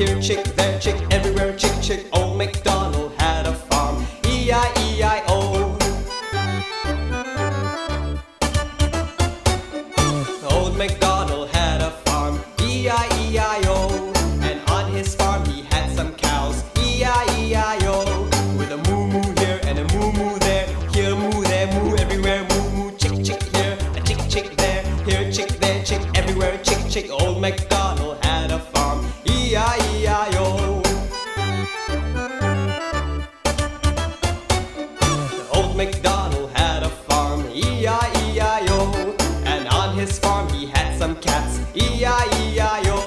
Here chick, there chick, everywhere chick, chick. Old MacDonald had a farm. E-I-E-I-O. Old MacDonald had a farm. E-I-E-I-O. And on his farm he had some cows. E-I-E-I-O. With a moo moo here and a moo moo there. Here moo, there moo, everywhere moo moo. Chick chick here, a chick chick there. Here chick, there chick, everywhere chick chick. Old MacDonald his farm he had some cats, E-I-E-I-O.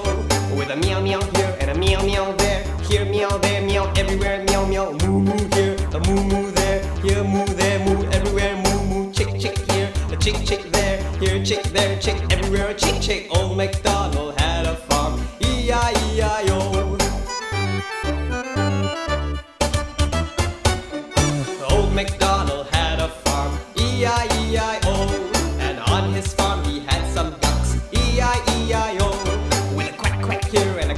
With a meow meow here and a meow meow there. Here meow, there meow, everywhere meow meow. Moo moo here, a moo moo there. Here moo, there moo, everywhere moo moo. Chick chick here, a chick chick there. Here chick, there chick, everywhere chick chick. Old MacDonald had a farm, E-I-E-I-O. Old MacDonald had a farm, E-I-E-I-O.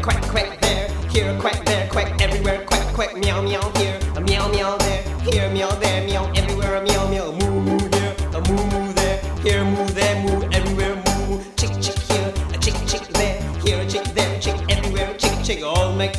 Quack quack there. Here a quack, there quack, everywhere quack quack, meow meow here. A meow meow there, here meow there, meow everywhere, a meow meow. Moo moo here, a moo moo there. Here moo, there moo, everywhere moo. Chick chick here, a chick chick there. Here a chick, there chick, everywhere chick chick. Old Mac